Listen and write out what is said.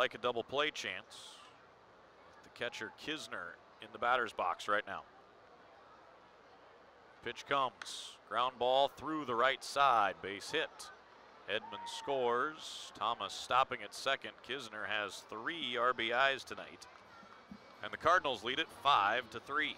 like a double play chance. The catcher Knizner in the batter's box right now. Pitch comes. Ground ball through the right side. Base hit. Edman scores. Thomas stopping at second. Knizner has three RBIs tonight. And the Cardinals lead it five to three.